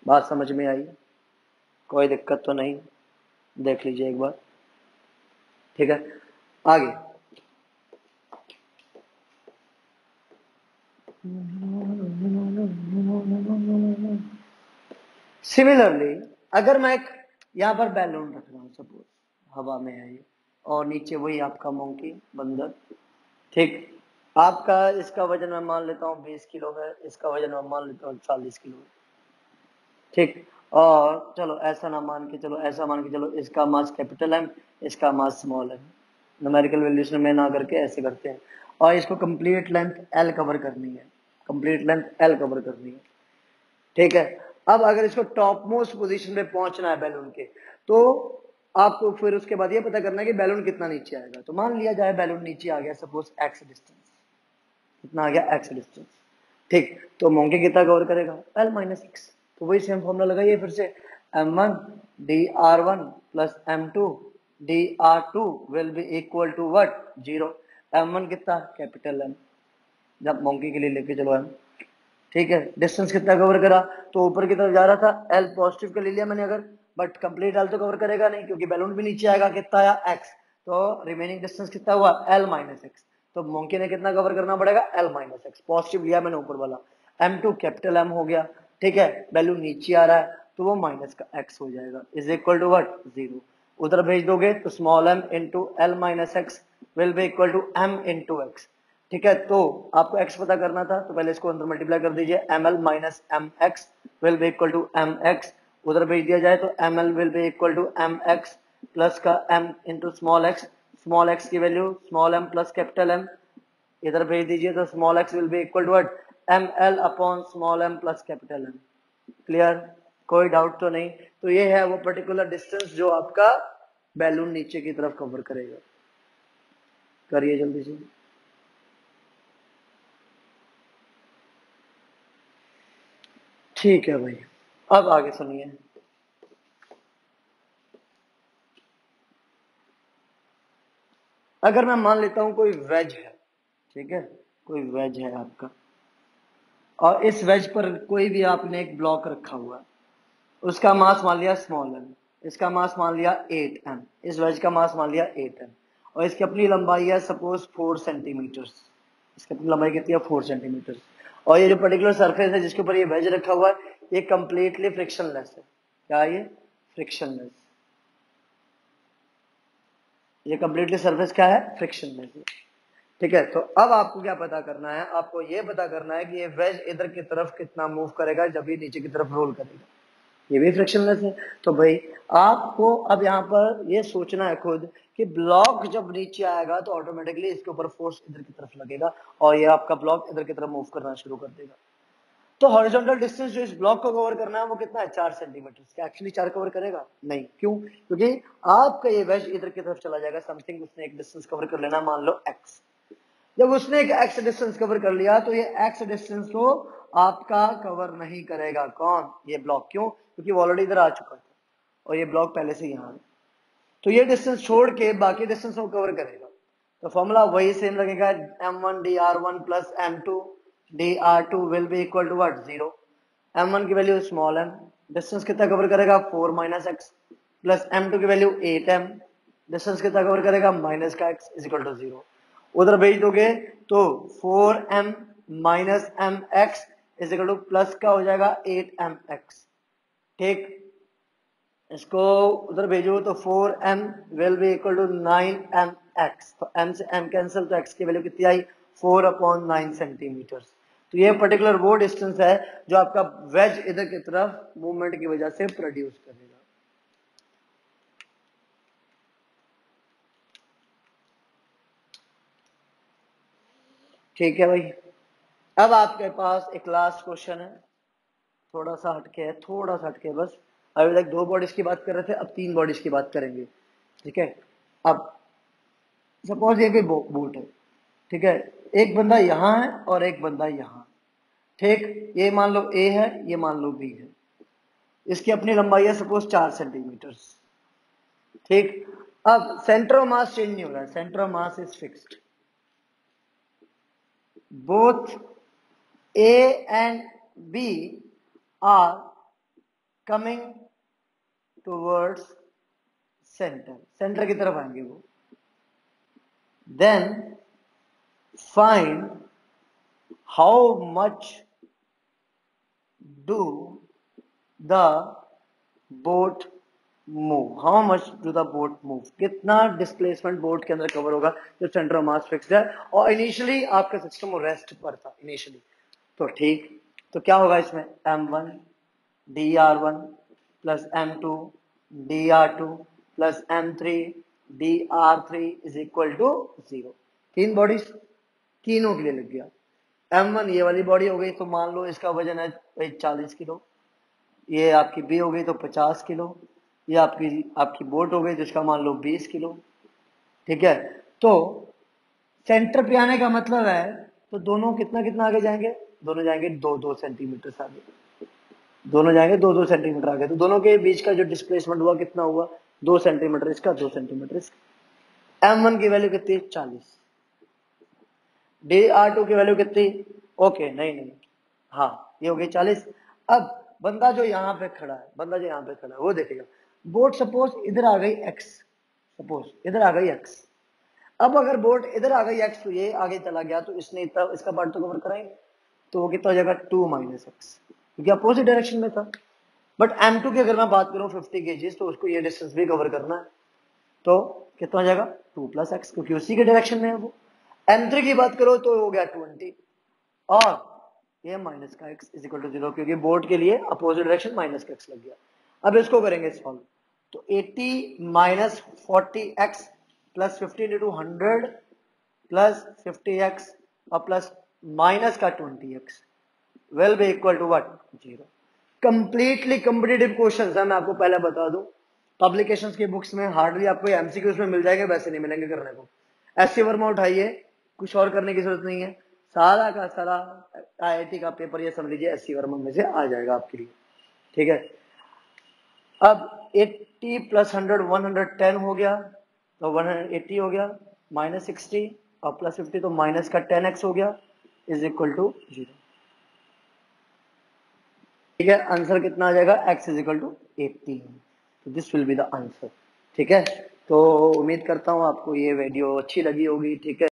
बात समझ में आई? कोई दिक्कत तो नहीं? देख लीजिए एक बार। ठीक है? आगे। सिमिलरली अगर मैं एक यहाँ पर बैलून रख रहा हूँ सपोज़ हवा में है ये, और नीचे वही आपका मोंकी बंदर, ठीक? आपका इसका वज़न मैं मान लेता हूँ बीस किलो है, इसका वज़न मैं मान लेता हूँ चालीस किलो ठीक? और चलो, ऐसा ना मान के चलो, ऐसा मान के चलो, इसका मास कैपिटल है इसका मास स्मॉल है न्यूमेरिकल वैल्यूशन में ना करके ऐसे करते हैं। और इसको कंप्लीट लेंथ एल कवर करनी है कंप्लीट लेंथ एल कवर करनी है, ठीक है? अब अगर इसको टॉप मोस्ट पोजिशन पे पहुँचना है बैलून के तो आपको फिर उसके बाद ये पता करना है कि बैलून कितना नीचे आएगा। तो मान लिया जाए बैलून नीचे आ गया सपोज़ एक्स डिस्टेंस कितना आ गया एक्स डिस्टेंस ठीक तो मोंके कितना कवर करेगा? एल माइनस एक्स तो वही सेम फॉर्मूला लगाइए फिर से। M one D R one plus M two D R two will be equal to what zero M one कितना? कैपिटल एम जब मोंकी के लिए लेके चलो एम ठीक है? डिस्टेंस कितना कवर करा? तो ऊपर की तरफ़ जा रहा था। एल पॉजिटिव का ले लिया मैंने अगर बट कंप्लीट एल तो कवर करेगा नहीं, क्योंकि बैलून भी नीचे आएगा, कितना आया? एक्स तो रिमेनिंग डिस्टेंस कितना हुआ? एल माइनस एक्स तो मोंकी ने कितना कवर करना पड़ेगा? एल माइनस एक्स पॉजिटिव लिया मैंने ऊपर वाला। एम टू कैपिटल एम हो गया। ठीक है? बैलून नीचे आ रहा है तो वो माइनस का एक्स हो जाएगा। Is equal to what zero उधर भेज दोगे तो small M into L minus X will be equal to M into X ठीक है तो आपको x पता करना था तो पहले इसको अंदर मल्टीप्लाई कर दीजिए M L minus M X will be equal to M X उधर भेज दिया जाए तो M L will be equal to M X plus का m into small X small X की value small m plus capital M इधर भेज दीजिए तो small x will be equal to what M L upon small m plus capital M clear कोई doubt तो नहीं। तो ये है वो पर्टिकुलर डिस्टेंस जो आपका बैलून नीचे की तरफ़ कवर करेगा। करिए जल्दी से। ठीक है भाई अब आगे सुनिए। अगर मैं मान लेता हूँ कोई वेज है, ठीक है? कोई वेज है आपका। और इस वेज पर कोई भी आपने एक ब्लॉक रखा हुआ है, उसका मास मान लिया स्मॉल एम इसका मास मान लिया एट एम इस वेज का मास मान लिया एट एम और इसकी अपनी लंबाई है सपोज़ फोर सेंटीमीटर्स, इसकी अपनी लंबाई कितनी है? फोर सेंटीमीटर और ये जो पर्टिकुलर सरफेस है, जिसके ऊपर ये वेज रखा हुआ है, ये कंप्लीटली फ्रिक्शनलेस है। क्या ये? फ्रिक्शनलेस ये कंप्लीटली सरफेस क्या है? फ्रिक्शनलेस ठीक है तो अब आपको क्या पता करना है? आपको ये पता करना है कि ये वेज इधर की तरफ़ कितना मूव करेगा, जब ये नीचे की तरफ़ रोल करेगा। ये भी फ्रिक्शनलेस है। तो भाई, आपको अब यहाँ पर ये सोचना है खुद कि ब्लॉक जब नीचे आएगा तो ऑटोमेटिकली इसके ऊपर फोर्स इधर की तरफ़ लगेगा और ये आपका ब्लॉक इधर की तरफ़ मूव करना शुरू कर देगा। तो हॉरिजॉन्टल डिस्टेंस जो इस ब्लॉक को कवर करना है, वो कितना है? चार सेंटीमीटर एक्चुअली चार कवर करेगा? नहीं। क्यों? क्योंकि आपका ये वेज इधर की तरफ़ चला जाएगा। समथिंग उसने एक डिस्टेंस कवर कर लेना, मान लो एक्स जब उसने एक एक्स डिस्टेंस कवर कर लिया तो ये एक्स डिस्टेंस को आपका कवर नहीं करेगा। कौन? ये ब्लॉक क्यों? क्योंकि वो ऑलरेडी इधर आ चुका था। और ये ब्लॉक पहले से यहाँ है। तो ये डिस्टेंस छोड़ के बाकी डिस्टेंस को कवर करेगा। तो फॉर्मूला वही सेम लगेगा M one D R one plus M two D R two will be equal to what zero M one की वैल्यू स्मॉल एम डिस्टेंस कितना कवर करेगा? Four minus X plus M two की value eight M distance कितना cover करेगा? Minus का X is equal to zero उधर भेज दोगे तो four M minus M X is equal to plus का हो जाएगा एट एम एक्स ठीक? इसको उधर भेजो तो four M will be equal to nine M X. तो एम से एम कैंसिल तो एक्स की वैल्यू कितनी आई? फोर अपॉन नाइन सेंटीमीटर तो ये पर्टिकुलर वो डिस्टेंस है जो आपका वेज इधर की तरफ़ मूवमेंट की वजह से प्रोड्यूस करेगा। ठीक है भाई। अब आपके पास एक लास्ट क्वेश्चन है। थोड़ा सा हटके है, थोड़ा सा हटके बस। अभी तक दो बॉडीज की बात कर रहे थे, अब तीन बॉडीज की बात करेंगे। ठीक है? अब सपोज़ ये कोई बूट है। ठीक है? एक बंदा यहाँ है और एक बंदा यहाँ। ठीक? ये मान लो ए है, ये मान लो बी है। इसकी अपनी लंबाई है सपोज़ चार सेंटीमीटर ठीक? अब सेंटर ऑफ़ मास चेंज नहीं हो रहा है। Centre of mass is fixed both A and B are coming towards center. Center की तरफ़ आएँगे वो. Then find how much do the boat move how much do the boat move कितना displacement boat के अंदर कवर होगा जो सेंटर ऑफ़ मास फिक्स्ड है? और इनिशियली आपका सिस्टम रेस्ट पर था इनिशियली तो ठीक. तो क्या होगा इसमें? M one D R one plus M two D R two plus M three D R three is equal to zero तीन बॉडीज तीनों के लिए लग गया। एम वन ये वाली बॉडी हो गई तो मान लो इसका वज़न है भाई चालीस किलो। ये आपकी बी हो गई तो पचास किलो। ये आपकी आपकी बोट हो गई जिसका मान लो बीस किलो। ठीक है? तो सेंटर पे आने का मतलब है तो दोनों कितना कितना आगे जाएँगे? दोनों जाएँगे दो दो सेंटीमीटर आगे। दोनों जाएँगे, दो दो सेंटीमीटर आगे। तो दोनों के बीच का जो डिस्प्लेसमेंट हुआ, कितना हुआ? दो सेंटीमीटर इसका, दो सेंटीमीटर इसका। एम वन की वैल्यू कितनी? चालीस। डी आर टू की वैल्यू कितनी? ओके नहीं नहीं। हाँ ये हो गई चालीस। अब बंदा जो यहाँ पे खड़ा है, बंदा जो यहाँ पे खड़ा है, वो देखेगा। बोट सपोज़ इधर आ गई एक्स सपोज़ इधर आ गई एक्स अब अगर बोट इधर आ गई एक्स तो ये आगे चला गया तो इसने इतना, इसका पार्ट तो कवर कराएँगे। तो वो कितना हो जाएगा? टू माइनस एक्स क्योंकि अपोजिट डायरेक्शन में था। बट एम टू की अगर मैं बात करूँ फिफ्टी के तो उसको ये डिस्टेंस भी कवर करना है। तो कितना जाएगा? टू प्लस एक्स क्योंकि उसी के डायरेक्शन में है वो। एम थ्री की बात करो तो हो गया ट्वेंटी और ये माइनस का X is equal to zero क्योंकि बोर्ड के लिए अपोजिट डायरेक्शन माइनस का एक्स लग गया। अब इसको करेंगे सॉल्व तो 80 minus forty X plus fifty into hundred plus fifty X और प्लस माइनस का twenty X will be equal to what zero completely competitive question है, मैं आपको पहले बता दूँ। पब्लिकेशंस की बुक्स में हार्डली आपको एमसीक्यूज में मिल जाएँगे, वैसे नहीं मिलेंगे करने को। एस वर्मा उठाइए, कुछ और करने की ज़रूरत नहीं है। सारा का सारा आईआईटी का पेपर ये समझ लीजिए एस वर्मा में से आ जाएगा आपके लिए। ठीक है? अब 80 plus hundred one hundred ten हो गया तो वन हंड्रेड एट्टी हो गया माइनस सिक्सटी और प्लस फिफ्टी तो माइनस का टेन एक्स हो गया इज़ इक्वल टू ज़ीरो ठीक है? आंसर कितना आ जाएगा? X is equal to eighteen तो this will be the answer ठीक है? तो उम्मीद करता हूँ आपको ये वीडियो अच्छी लगी होगी। ठीक है?